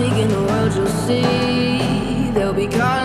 In the world you'll see. There'll be cars.